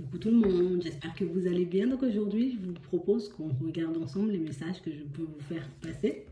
Coucou tout le monde, j'espère que vous allez bien. Donc aujourd'hui, je vous propose qu'on regarde ensemble les messages que je peux vous faire passer.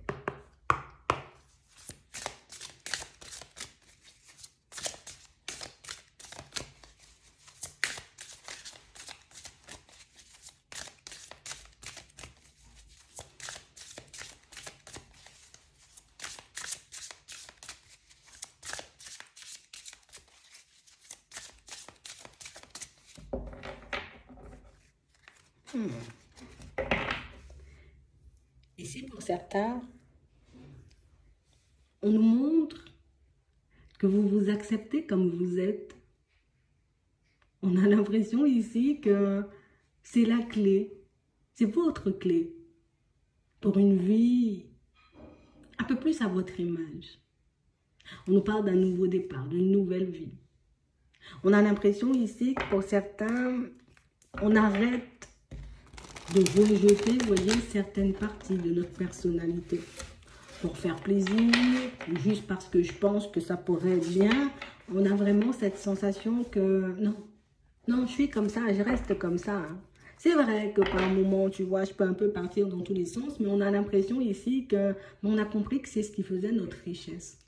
Ici, pour certains, on nous montre que vous vous acceptez comme vous êtes. On a l'impression ici que c'est la clé, c'est votre clé pour une vie un peu plus à votre image. On nous parle d'un nouveau départ, d'une nouvelle vie. On a l'impression ici que pour certains, on arrête de rejeter, vous voyez, certaines parties de notre personnalité pour faire plaisir, juste parce que je pense que ça pourrait être bien. On a vraiment cette sensation que non, non, je suis comme ça, je reste comme ça. Hein. C'est vrai que par moment, tu vois, je peux un peu partir dans tous les sens, mais on a l'impression ici que on a compris que c'est ce qui faisait notre richesse.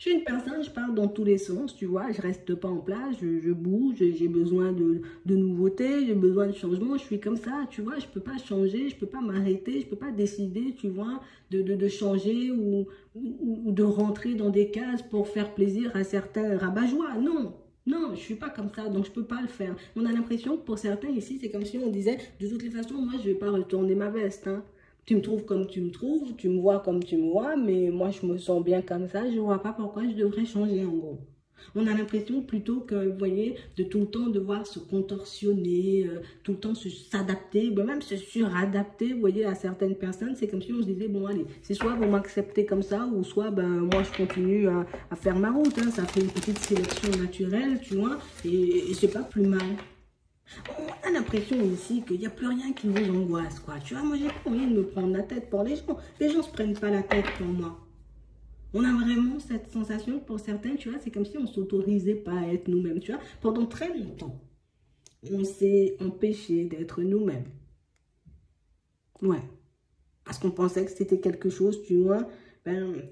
Je suis une personne, je parle dans tous les sens, tu vois, je reste pas en place, je, bouge, j'ai besoin de, nouveautés, j'ai besoin de changement, je suis comme ça, tu vois, je peux pas changer, je peux pas m'arrêter, je peux pas décider, tu vois, de, changer ou, de rentrer dans des cases pour faire plaisir à certains rabat Non, non, je suis pas comme ça, donc je peux pas le faire. On a l'impression que pour certains ici, c'est comme si on disait, de toutes les façons, moi, je vais pas retourner ma veste, hein. Tu me trouves comme tu me trouves, tu me vois comme tu me vois, mais moi je me sens bien comme ça, je vois pas pourquoi je devrais changer en gros. On a l'impression plutôt que, vous voyez, de tout le temps devoir se contorsionner, euh, tout le temps s'adapter, ben, même se suradapter, vous voyez, à certaines personnes. C'est comme si on se disait, bon, allez, c'est soit vous m'acceptez comme ça, ou soit, ben, moi, je continue à, faire ma route. Hein. Ça fait une petite sélection naturelle, tu vois, et, et c'est pas plus mal on a l'impression ici qu'il n'y a plus rien qui vous angoisse, quoi. Tu vois, moi, j'ai pas envie de me prendre la tête pour les gens. Les gens se prennent pas la tête pour moi. On a vraiment cette sensation, pour certains, tu vois, c'est comme si on s'autorisait pas à être nous-mêmes, tu vois. Pendant très longtemps, on s'est empêché d'être nous-mêmes. Ouais. Parce qu'on pensait que c'était quelque chose, tu vois, ben,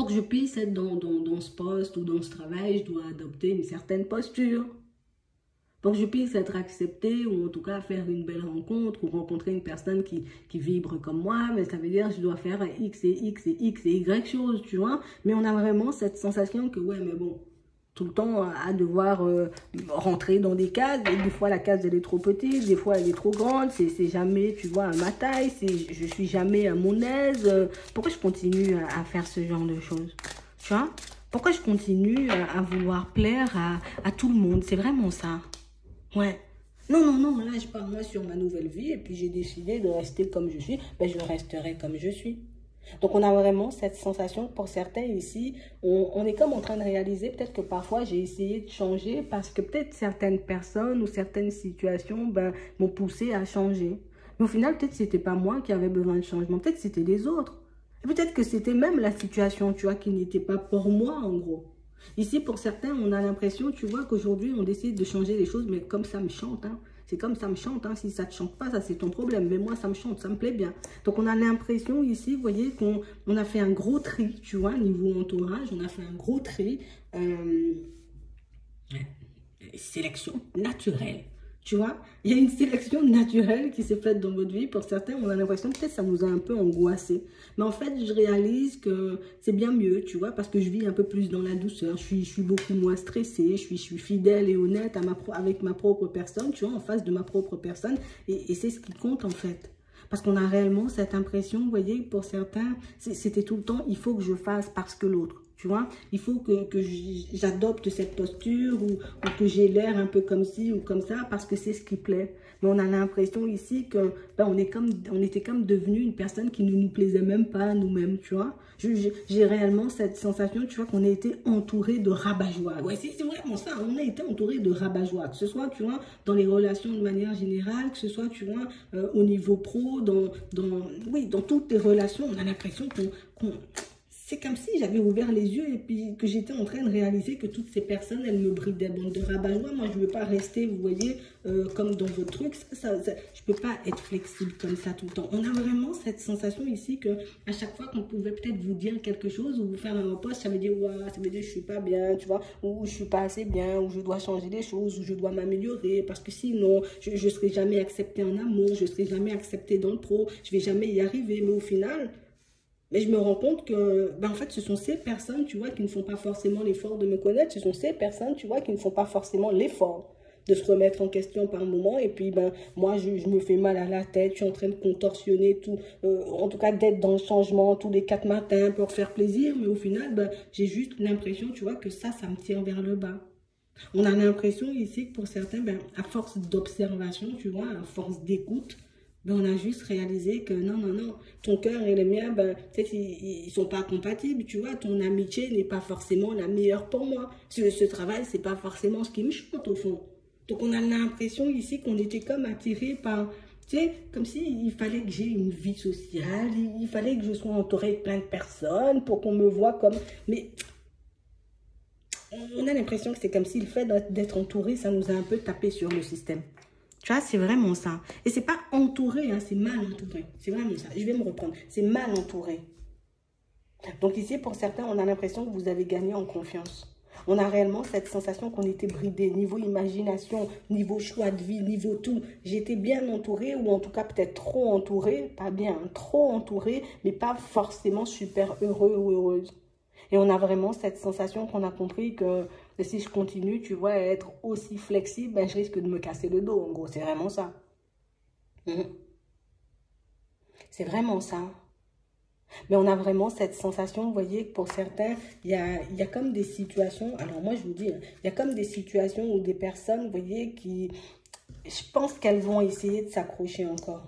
pour que je puisse être dans, dans, ce poste ou dans ce travail, je dois adopter une certaine posture. Pour que je puisse être accepté ou en tout cas faire une belle rencontre ou rencontrer une personne qui, qui vibre comme moi, mais ça veut dire que je dois faire X et X et X et Y choses, tu vois. Mais on a vraiment cette sensation que, ouais, mais bon, tout le temps à devoir euh, rentrer dans des cases. Et des fois, la case, elle est trop petite, des fois, elle est trop grande. C'est jamais, tu vois, à ma taille. Je suis jamais à mon aise. Pourquoi je continue à, faire ce genre de choses? Tu vois? Pourquoi je continue à, vouloir plaire à, tout le monde? C'est vraiment ça. Ouais. Non, non, non, là, je parle moi sur ma nouvelle vie et puis j'ai décidé de rester comme je suis. Ben, je resterai comme je suis. Donc, on a vraiment cette sensation, pour certains ici, on, est comme en train de réaliser peut-être que parfois j'ai essayé de changer parce que peut-être certaines personnes ou certaines situations ben, m'ont poussé à changer. Mais au final, peut-être c'était pas moi qui avais besoin de changement, peut-être c'était les autres. peut-être que c'était même la situation, tu vois, qui n'était pas pour moi en gros. Ici, pour certains, on a l'impression, tu vois, qu'aujourd'hui, on décide de changer les choses, mais comme ça me chante, hein. C'est comme ça me chante. Hein. Si ça ne te chante pas, ça c'est ton problème. Mais moi, ça me chante, ça me plaît bien. Donc, on a l'impression ici, vous voyez, qu'on on a fait un gros tri, tu vois, niveau entourage. On a fait un gros tri. Euh, sélection naturelle. Tu vois, il y a une sélection naturelle qui s'est faite dans votre vie. Pour certains, on a l'impression peut-être ça nous a un peu angoissé. Mais en fait, je réalise que c'est bien mieux, tu vois, parce que je vis un peu plus dans la douceur. Je suis, je suis beaucoup moins stressée. Je suis, je suis fidèle et honnête à ma, avec ma propre personne, tu vois, en face de ma propre personne. Et, et c'est ce qui compte en fait. Parce qu'on a réellement cette impression, vous voyez, pour certains, c'était tout le temps, il faut que je fasse parce que l'autre. Tu vois, il faut que, que j'adopte cette posture ou, que j'ai l'air un peu comme ci ou comme ça parce que c'est ce qui plaît. Mais on a l'impression ici que ben, on, est comme, on était comme devenu une personne qui ne nous plaisait même pas nous-mêmes, tu vois. J'ai réellement cette sensation, tu vois, qu'on a été entouré de rabat-joie. Ouais, c'est vraiment ça. On a été entouré de rabat-joie. Que ce soit, tu vois, dans les relations de manière générale, que ce soit, tu vois, euh, au niveau pro, dans, dans, oui, dans toutes les relations, on a l'impression qu'on c'est comme si j'avais ouvert les yeux et puis que j'étais en train de réaliser que toutes ces personnes, elles me bridaient. Bon, de rabat moi, je ne veux pas rester, vous voyez, euh, comme dans votre truc. Ça, je ne peux pas être flexible comme ça tout le temps. On a vraiment cette sensation ici que à chaque fois qu'on pouvait peut-être vous dire quelque chose ou vous faire un poste, ça veut dire, ouais, ça veut dire, je suis pas bien, tu vois, ou je suis pas assez bien, ou je dois changer des choses, ou je dois m'améliorer, parce que sinon, je ne serai jamais accepté en amour, je ne serai jamais accepté dans le pro, je vais jamais y arriver. Mais au final, mais je me rends compte que, ben en fait, ce sont ces personnes, tu vois, qui ne font pas forcément l'effort de me connaître. Ce sont ces personnes, tu vois, qui ne font pas forcément l'effort de se remettre en question par moment. Et puis, ben, moi, je, je, me fais mal à la tête. Je suis en train de contorsionner tout, euh, en tout cas, d'être dans le changement tous les quatre matins pour faire plaisir. Mais au final, ben, j'ai juste l'impression, tu vois, que ça, ça me tire vers le bas. On a l'impression ici que pour certains, ben, à force d'observation, tu vois, à force d'écoute, ben, on a juste réalisé que non, non, non, ton cœur et le mien, ben, peut-être ils ne sont pas compatibles, tu vois, ton amitié n'est pas forcément la meilleure pour moi. Ce, ce travail, c'est pas forcément ce qui me chante au fond. Donc on a l'impression ici qu'on était comme attiré par, tu sais, comme s'il fallait que j'ai une vie sociale, il, fallait que je sois entouré de plein de personnes pour qu'on me voit comme... Mais on a l'impression que c'est comme si le fait d'être entouré, ça nous a un peu tapé sur le système. Tu vois, c'est vraiment ça. Et c'est pas entouré, hein, c'est mal entouré. C'est vraiment ça. Je vais me reprendre. C'est mal entouré. Donc ici, pour certains, on a l'impression que vous avez gagné en confiance. On a réellement cette sensation qu'on était bridé, niveau imagination, niveau choix de vie, niveau tout. J'étais bien entouré, ou en tout cas peut-être trop entouré, pas bien, trop entouré, mais pas forcément super heureux ou heureuse. Et on a vraiment cette sensation qu'on a compris que si je continue, tu vois, à être aussi flexible, ben, je risque de me casser le dos. En gros, c'est vraiment ça. Mhm. C'est vraiment ça. Mais on a vraiment cette sensation, vous voyez, que pour certains, il y a, y a comme des situations, alors moi je vous dis, hein, il y a comme des situations où des personnes, vous voyez, qui, je pense qu'elles vont essayer de s'accrocher encore.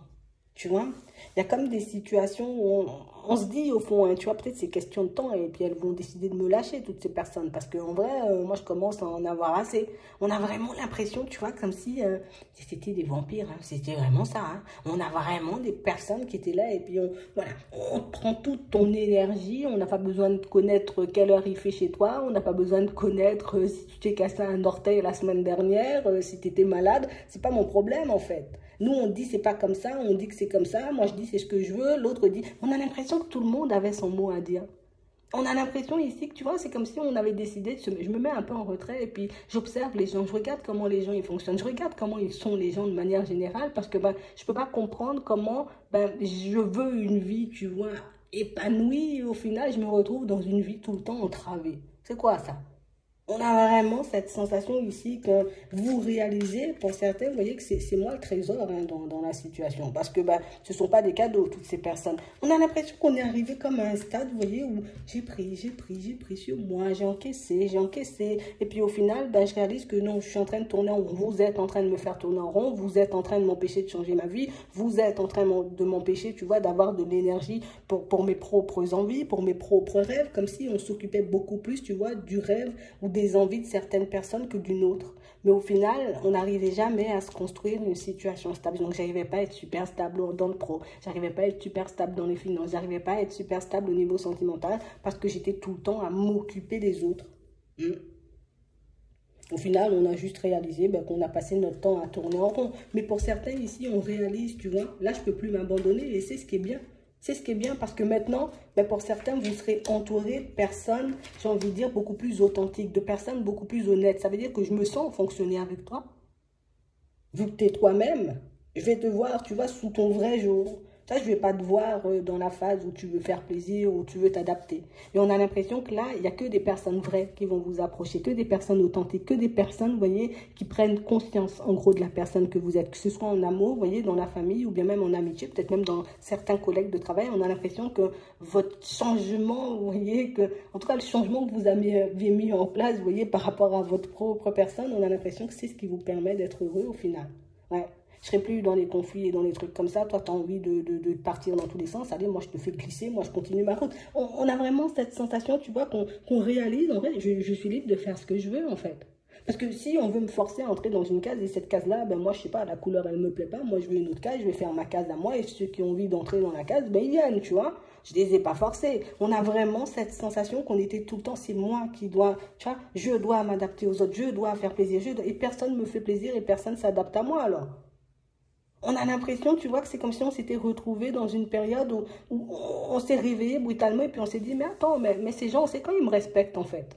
Tu vois Il y a comme des situations où on, se dit au fond, hein, tu vois, peut-être c'est question de temps et puis elles vont décider de me lâcher, toutes ces personnes. Parce qu'en vrai, euh, moi je commence à en avoir assez. On a vraiment l'impression, tu vois, comme si euh, c'était des vampires. Hein. C'était vraiment ça. Hein. On a vraiment des personnes qui étaient là et puis on, voilà, on prend toute ton énergie. On n'a pas besoin de connaître quelle heure il fait chez toi. On n'a pas besoin de connaître euh, si tu t'es cassé un orteil la semaine dernière, si tu étais malade. C'est pas mon problème en fait. Nous, on dit c'est pas comme ça, on dit que c'est comme ça, moi je dis c'est ce que je veux, l'autre dit. On a l'impression que tout le monde avait son mot à dire. On a l'impression ici que tu vois, c'est comme si on avait décidé de se. Je me mets un peu en retrait et puis j'observe les gens, je regarde comment les gens ils fonctionnent, je regarde comment ils sont les gens de manière générale parce que ben, je peux pas comprendre comment ben, je veux une vie, tu vois, épanouie et au final je me retrouve dans une vie tout le temps entravée. C'est quoi ça? On a vraiment cette sensation ici que vous réalisez, pour certains, vous voyez que c'est moi le trésor hein, dans, la situation. Parce que bah, ce ne sont pas des cadeaux, toutes ces personnes. On a l'impression qu'on est arrivé comme à un stade, vous voyez, où j'ai pris, j'ai pris, j'ai pris sur moi, j'ai encaissé, j'ai encaissé. Et puis au final, bah, je réalise que non, je suis en train de tourner en rond. Vous êtes en train de me faire tourner en rond. Vous êtes en train de m'empêcher de changer ma vie. Vous êtes en train de m'empêcher, tu vois, d'avoir de l'énergie pour, pour mes propres envies, pour mes propres rêves. Comme si on s'occupait beaucoup plus, tu vois, du rêve ou des envies de certaines personnes que d'une autre. Mais au final, on n'arrivait jamais à se construire une situation stable. Donc, j'arrivais pas à être super stable dans le pro. J'arrivais pas à être super stable dans les finances. J'arrivais pas à être super stable au niveau sentimental parce que j'étais tout le temps à m'occuper des autres. Hmm. Au final, on a juste réalisé ben, qu'on a passé notre temps à tourner en rond. Mais pour certains ici, on réalise, tu vois, là, je peux plus m'abandonner et c'est ce qui est bien. C'est ce qui est bien parce que maintenant, ben pour certains, vous serez entouré de personnes, j'ai envie de dire, beaucoup plus authentiques, de personnes beaucoup plus honnêtes. Ça veut dire que je me sens fonctionner avec toi. Vu que tu es toi-même, je vais te voir, tu vois, sous ton vrai jour. Ça, je ne vais pas te voir euh, dans la phase où tu veux faire plaisir, où tu veux t'adapter. Et on a l'impression que là, il n'y a que des personnes vraies qui vont vous approcher, que des personnes authentiques, que des personnes, voyez, qui prennent conscience, en gros, de la personne que vous êtes. Que ce soit en amour, voyez, dans la famille, ou bien même en amitié, peut-être même dans certains collègues de travail, on a l'impression que votre changement, voyez, que, en tout cas, le changement que vous avez mis en place, voyez, par rapport à votre propre personne, on a l'impression que c'est ce qui vous permet d'être heureux au final. Ouais je serai plus dans les conflits et dans les trucs comme ça. Toi, tu as envie de, de, partir dans tous les sens. Allez, moi, je te fais glisser, moi, je continue ma route. On, a vraiment cette sensation, tu vois, qu'on réalise. En fait, je, je, suis libre de faire ce que je veux, en fait. Parce que si on veut me forcer à entrer dans une case et cette case-là, ben moi, je sais pas, la couleur, elle me plaît pas. Moi, je veux une autre case, je vais faire ma case à moi. Et ceux qui ont envie d'entrer dans la case, ben ils viennent, tu vois. Je les ai pas forcés. On a vraiment cette sensation qu'on était tout le temps, c'est moi qui dois, tu vois, je dois m'adapter aux autres, je dois faire plaisir, je et personne me fait plaisir et personne s'adapte à moi alors. On a l'impression, tu vois, que c'est comme si on s'était retrouvé dans une période où, on s'est réveillé brutalement et puis on s'est dit, mais attends, mais, mais ces gens, c'est quand ils me respectent en fait.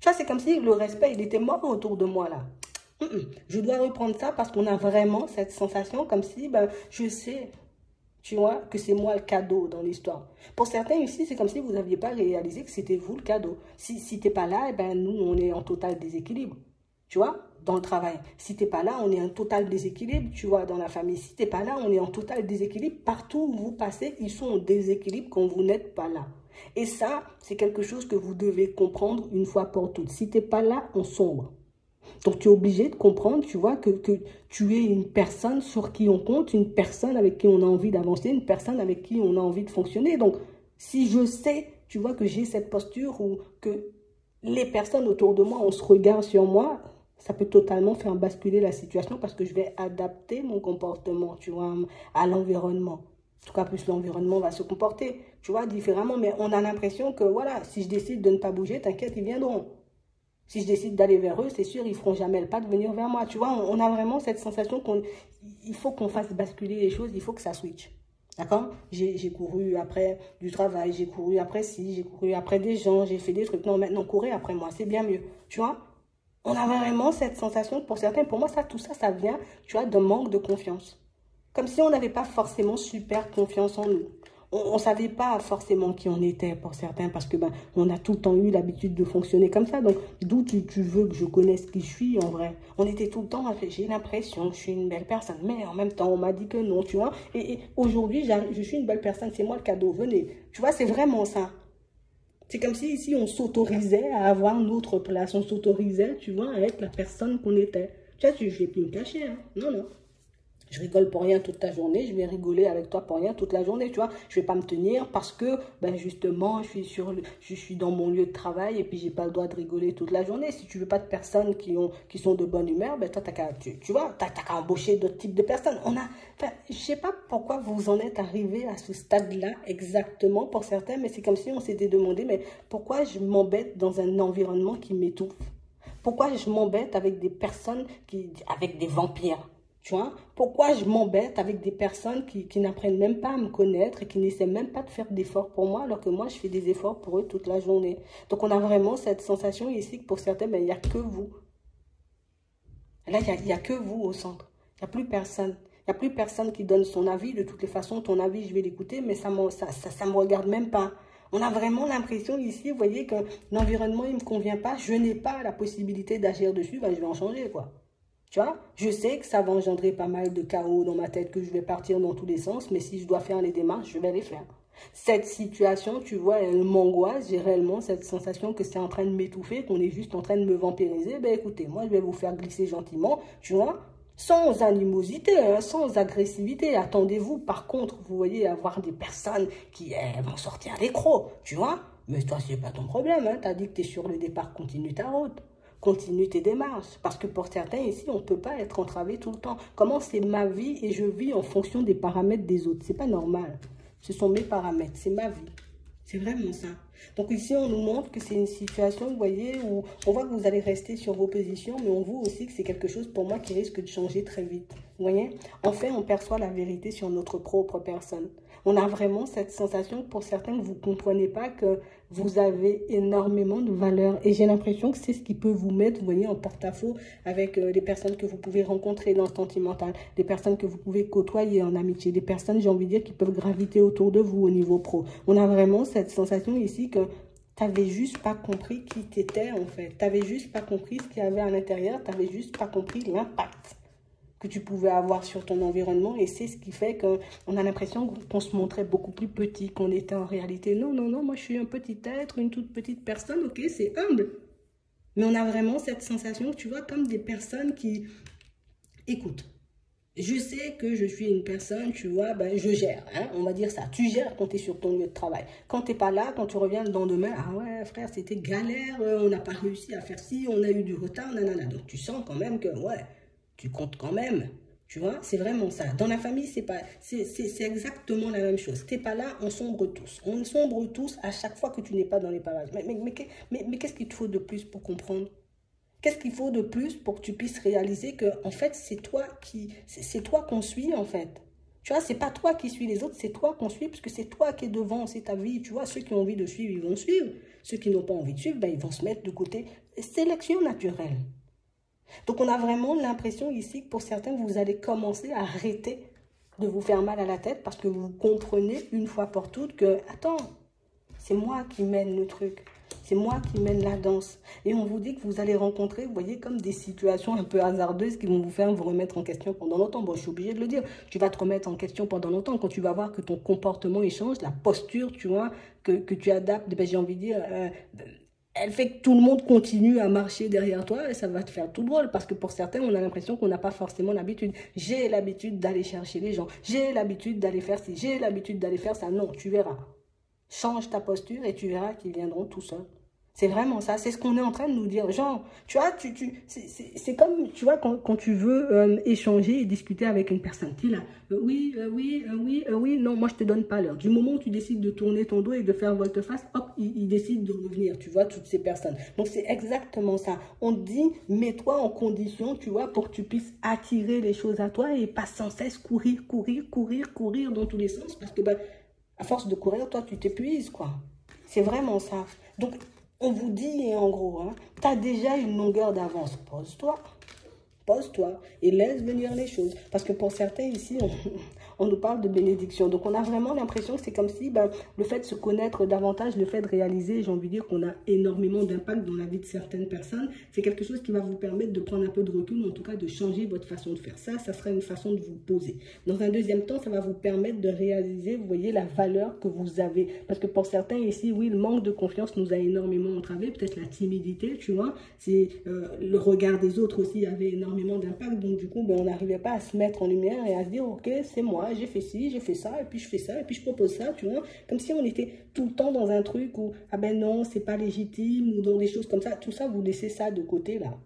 Tu vois, c'est comme si le respect, il était mort autour de moi là. Je dois reprendre ça parce qu'on a vraiment cette sensation comme si, ben, je sais, tu vois, que c'est moi le cadeau dans l'histoire. Pour certains ici, c'est comme si vous n'aviez pas réalisé que c'était vous le cadeau. Si, si tu n'es pas là, eh ben, nous, on est en total déséquilibre. Tu vois, dans le travail. Si tu n'es pas là, on est en total déséquilibre, tu vois, dans la famille. Si tu n'es pas là, on est en total déséquilibre. Partout où vous passez, ils sont en déséquilibre quand vous n'êtes pas là. Et ça, c'est quelque chose que vous devez comprendre une fois pour toutes. Si tu n'es pas là, on sombre. Donc, tu es obligé de comprendre, tu vois, que, que tu es une personne sur qui on compte, une personne avec qui on a envie d'avancer, une personne avec qui on a envie de fonctionner. Donc, si je sais, tu vois, que j'ai cette posture ou que les personnes autour de moi, on se regarde sur moi, ça peut totalement faire basculer la situation parce que je vais adapter mon comportement, tu vois, à l'environnement. En tout cas, plus l'environnement va se comporter, tu vois, différemment. Mais on a l'impression que, voilà, si je décide de ne pas bouger, t'inquiète, ils viendront. Si je décide d'aller vers eux, c'est sûr, ils feront jamais le pas de venir vers moi. Tu vois, on, a vraiment cette sensation qu'il faut qu'on fasse basculer les choses, il faut que ça switch. D'accord? J'ai couru après du travail, j'ai couru après ci, j'ai couru après des gens, j'ai fait des trucs. Non, maintenant, courir après moi, c'est bien mieux. Tu vois? On a vraiment cette sensation, pour certains, pour moi, ça, tout ça, ça vient, tu vois, d'un manque de confiance. Comme si on n'avait pas forcément super confiance en nous on ne savait pas forcément qui on était pour certains parce que ben, on a tout le temps eu l'habitude de fonctionner comme ça. Donc, d'où tu, veux que je connaisse qui je suis en vrai? On était tout le temps, j'ai l'impression je suis une belle personne, mais en même temps, on m'a dit que non, tu vois? Et, aujourd'hui, je suis une belle personne, c'est moi le cadeau, venez. Tu vois, c'est vraiment ça. C'est comme si ici, on s'autorisait à avoir notre place, on s'autorisait, tu vois, à être la personne qu'on était. Tu vois, je ne vais plus me cacher, hein. Non, non. Je rigole pour rien toute ta journée, je vais rigoler avec toi pour rien toute la journée, tu vois. Je vais pas me tenir parce que, ben justement, je suis, sur je suis dans mon lieu de travail et puis j'ai pas le droit de rigoler toute la journée. Si tu veux pas de personnes qui, ont, qui sont de bonne humeur, ben toi, as tu, tu vois, tu n'as qu'à embaucher d'autres types de personnes. On a, enfin, je sais pas pourquoi vous en êtes arrivé à ce stade-là exactement pour certains, mais c'est comme si on s'était demandé, mais pourquoi je m'embête dans un environnement qui m'étouffe? Pourquoi je m'embête avec des personnes qui, avec des vampires? Tu vois? Pourquoi je m'embête avec des personnes qui, n'apprennent même pas à me connaître et qui n'essaient même pas de faire d'efforts pour moi alors que moi, je fais des efforts pour eux toute la journée? Donc, on a vraiment cette sensation ici que pour certains, ben, il n'y a que vous. Là, il n'y a, que vous au centre. Il n'y a plus personne. Il n'y a plus personne qui donne son avis. De toutes les façons, ton avis, je vais l'écouter, mais ça ne me regarde même pas. On a vraiment l'impression ici, vous voyez, que l'environnement, il ne me convient pas. Je n'ai pas la possibilité d'agir dessus. Ben, je vais en changer, quoi. Tu vois, je sais que ça va engendrer pas mal de chaos dans ma tête, que je vais partir dans tous les sens, mais si je dois faire les démarches, je vais les faire. Cette situation, tu vois, elle m'angoisse. J'ai réellement cette sensation que c'est en train de m'étouffer, qu'on est juste en train de me vampiriser. Ben écoutez, moi, je vais vous faire glisser gentiment, tu vois, sans animosité, hein, sans agressivité. Attendez-vous, par contre, vous voyez, avoir des personnes qui vont sortir des crocs, tu vois. Mais toi, c'est pas ton problème. Hein. Tu as dit que tu es sur le départ, continue ta route continue tes démarches. Parce que pour certains ici, on ne peut pas être entravé tout le temps. Comment c'est ma vie et je vis en fonction des paramètres des autres? C'est pas normal. Ce sont mes paramètres, c'est ma vie. C'est vraiment ça. Donc ici, on nous montre que c'est une situation, vous voyez, où on voit que vous allez rester sur vos positions, mais on voit aussi que c'est quelque chose pour moi qui risque de changer très vite. Vous voyez? Enfin, on perçoit la vérité sur notre propre personne. On a vraiment cette sensation, pour certains, vous ne comprenez pas que vous avez énormément de valeur. Et j'ai l'impression que c'est ce qui peut vous mettre, vous voyez, en porte-à-faux avec euh, les personnes que vous pouvez rencontrer dans le sentimental, des personnes que vous pouvez côtoyer en amitié, des personnes, j'ai envie de dire, qui peuvent graviter autour de vous au niveau pro. On a vraiment cette sensation ici que tu n'avais juste pas compris qui tu étais, en fait. Tu n'avais juste pas compris ce qu'il y avait à l'intérieur, tu n'avais juste pas compris l'impact que tu pouvais avoir sur ton environnement. Et c'est ce qui fait qu'on a l'impression qu'on se montrait beaucoup plus petit qu'on était en réalité. Non, non, non, moi je suis un petit être, une toute petite personne, ok, c'est humble. Mais on a vraiment cette sensation, tu vois, comme des personnes qui... Écoute, je sais que je suis une personne, tu vois, ben, je gère, hein, on va dire ça. Tu gères quand tu es sur ton lieu de travail. Quand tu n'es pas là, quand tu reviens le lendemain, ah ouais, frère, c'était galère, euh, on n'a pas réussi à faire ci, on a eu du retard, nanana. Donc tu sens quand même que, ouais, tu comptes quand même. Tu vois, c'est vraiment ça. Dans la famille, c'est pas, c'est exactement la même chose. T'es pas là, on sombre tous. On sombre tous à chaque fois que tu n'es pas dans les parages. Mais, mais, mais, mais, qu'est-ce qu'il te faut de plus pour comprendre? Qu'est-ce qu'il faut de plus pour que tu puisses réaliser que, en fait, c'est toi qui, c'est toi qu'on suit, en fait? Tu vois, c'est pas toi qui suis les autres, c'est toi qu'on suit, parce que c'est toi qui es devant, c'est ta vie. Tu vois, ceux qui ont envie de suivre, ils vont suivre. Ceux qui n'ont pas envie de suivre, ben, ils vont se mettre de côté. Sélection naturelle. Donc on a vraiment l'impression ici que pour certains, vous allez commencer à arrêter de vous faire mal à la tête parce que vous comprenez une fois pour toutes que, attends, c'est moi qui mène le truc. C'est moi qui mène la danse. Et on vous dit que vous allez rencontrer, vous voyez, comme des situations un peu hasardeuses qui vont vous faire vous remettre en question pendant longtemps. Bon, je suis obligée de le dire. Tu vas te remettre en question pendant longtemps quand tu vas voir que ton comportement il change, la posture, tu vois, que, que tu adaptes. Ben, J'ai envie de dire, euh, elle fait que tout le monde continue à marcher derrière toi et ça va te faire tout drôle parce que pour certains, on a l'impression qu'on n'a pas forcément l'habitude. J'ai l'habitude d'aller chercher les gens. J'ai l'habitude d'aller faire ci. J'ai l'habitude d'aller faire ça. Non, tu verras. Change ta posture et tu verras qu'ils viendront tout seuls. C'est vraiment ça, c'est ce qu'on est en train de nous dire. Genre, tu vois, tu, tu, c'est comme, tu vois, quand, quand tu veux euh, échanger et discuter avec une personne, tu là, euh, oui, euh, oui, oui, oui, non, moi je te donne pas l'heure. Du moment où tu décides de tourner ton dos et de faire volte-face, hop, il, il, décide de revenir, tu vois, toutes ces personnes. Donc c'est exactement ça. On dit, mets-toi en condition, tu vois, pour que tu puisses attirer les choses à toi et pas sans cesse courir, courir, courir, courir dans tous les sens parce que, ben, à force de courir, toi, tu t'épuises, quoi. C'est vraiment ça. Donc, on vous dit en gros, hein, tu as déjà une longueur d'avance. Pose-toi. Pose-toi et laisse venir les choses. Parce que pour certains ici, on, on nous parle de bénédiction. Donc on a vraiment l'impression que c'est comme si ben, le fait de se connaître davantage, le fait de réaliser, j'ai envie de dire qu'on a énormément d'impact dans la vie de certaines personnes, c'est quelque chose qui va vous permettre de prendre un peu de recul, en tout cas de changer votre façon de faire. Ça, ça serait une façon de vous poser. Dans un deuxième temps, ça va vous permettre de réaliser, vous voyez, la valeur que vous avez. Parce que pour certains ici, oui, le manque de confiance nous a énormément entravé, peut-être la timidité, tu vois, c'est euh, le regard des autres aussi avait énormément d'impact. Donc du coup, ben, on n'arrivait pas à se mettre en lumière et à se dire, ok, c'est moi, j'ai fait ci, j'ai fait ça, et puis je fais ça, et puis je propose ça, tu vois. Comme si on était tout le temps dans un truc où, ah ben non, c'est pas légitime, ou dans des choses comme ça. Tout ça, vous laissez ça de côté, là.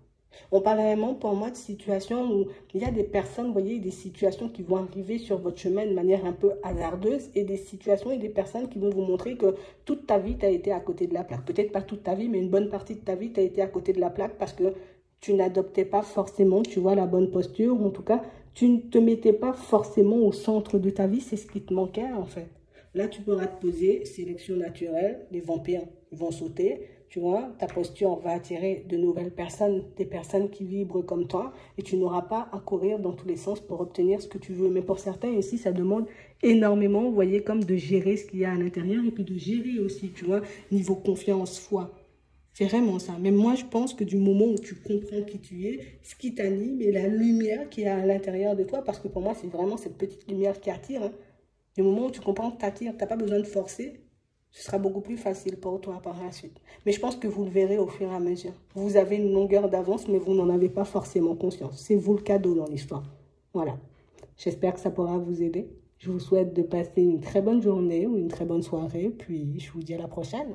On parle vraiment pour moi de situations où il y a des personnes, vous voyez, des situations qui vont arriver sur votre chemin de manière un peu hasardeuse et des situations et des personnes qui vont vous montrer que toute ta vie, tu as été à côté de la plaque. Peut-être pas toute ta vie, mais une bonne partie de ta vie, tu as été à côté de la plaque parce que tu n'adoptais pas forcément, tu vois, la bonne posture, ou en tout cas, tu ne te mettais pas forcément au centre de ta vie, c'est ce qui te manquait en fait. Là, tu pourras te poser, sélection naturelle, les vampires vont sauter, tu vois, ta posture va attirer de nouvelles personnes, des personnes qui vibrent comme toi, et tu n'auras pas à courir dans tous les sens pour obtenir ce que tu veux. Mais pour certains ici, ça demande énormément, vous voyez, comme de gérer ce qu'il y a à l'intérieur, et puis de gérer aussi, tu vois, niveau confiance, foi. C'est vraiment ça. Mais moi, je pense que du moment où tu comprends qui tu es, ce qui t'anime et la lumière qui est à l'intérieur de toi, parce que pour moi, c'est vraiment cette petite lumière qui attire. Hein. Du moment où tu comprends que tu attires, tu n'as pas besoin de forcer, ce sera beaucoup plus facile pour toi par la suite. Mais je pense que vous le verrez au fur et à mesure. Vous avez une longueur d'avance, mais vous n'en avez pas forcément conscience. C'est vous le cadeau dans l'histoire. Voilà. J'espère que ça pourra vous aider. Je vous souhaite de passer une très bonne journée ou une très bonne soirée, puis je vous dis à la prochaine.